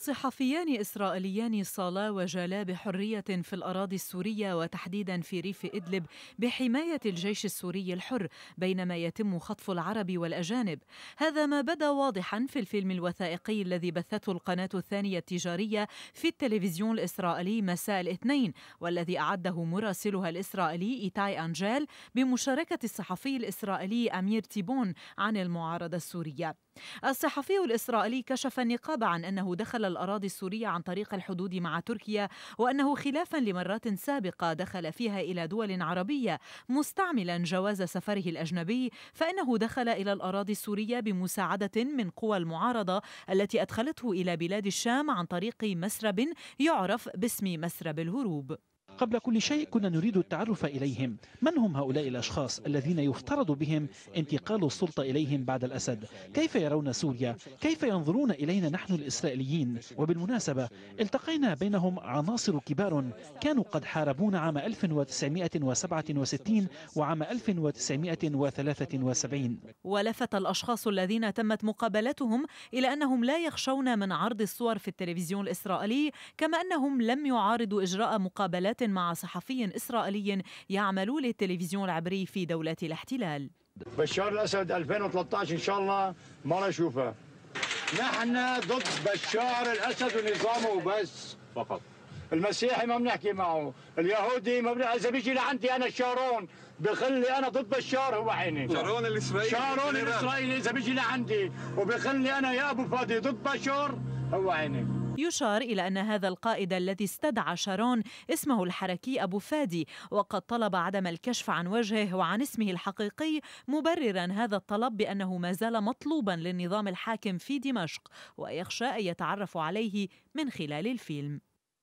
صحفيان إسرائيليان صالا وجالا بحرية في الأراضي السورية وتحديدا في ريف إدلب بحماية الجيش السوري الحر بينما يتم خطف العرب والأجانب. هذا ما بدا واضحا في الفيلم الوثائقي الذي بثته القناة الثانية التجارية في التلفزيون الإسرائيلي مساء الاثنين والذي أعده مراسلها الإسرائيلي إيتاي أنجيل بمشاركة الصحفي الإسرائيلي أمير تيبون عن المعارضة السورية. الصحفي الإسرائيلي كشف النقاب عن أنه دخل الأراضي السورية عن طريق الحدود مع تركيا وأنه خلافا لمرات سابقة دخل فيها إلى دول عربية مستعملا جواز سفره الأجنبي فإنه دخل إلى الأراضي السورية بمساعدة من قوى المعارضة التي أدخلته إلى بلاد الشام عن طريق مسرب يعرف باسم مسرب الهروب. قبل كل شيء كنا نريد التعرف إليهم. من هم هؤلاء الأشخاص الذين يفترض بهم انتقال السلطة إليهم بعد الأسد؟ كيف يرون سوريا؟ كيف ينظرون إلينا نحن الإسرائيليين؟ وبالمناسبة التقينا بينهم عناصر كبار كانوا قد حاربون عام 1967 وعام 1973 ولفت الأشخاص الذين تمت مقابلتهم إلى أنهم لا يخشون من عرض الصور في التلفزيون الإسرائيلي كما أنهم لم يعارضوا إجراء مقابلات مع صحفي إسرائيلي يعمل للتلفزيون العبري في دولة الاحتلال. بشار الأسد 2013 إن شاء الله ما نشوفه نحن ضد بشار الأسد ونظامه وبس فقط. المسيحي ما بنحكي معه اليهودي ما بنحكي إذا بيجي لعندي أنا شارون بخلي أنا ضد بشار هو عيني. شارون الإسرائيلي شارون الإسرائيلي إذا بيجي لعندي وبخلي أنا يا أبو فادي ضد بشار هو عيني. يشار إلى أن هذا القائد الذي استدعى شارون اسمه الحركي أبو فادي وقد طلب عدم الكشف عن وجهه وعن اسمه الحقيقي مبررا هذا الطلب بأنه ما زال مطلوبا للنظام الحاكم في دمشق ويخشى أن يتعرف عليه من خلال الفيلم.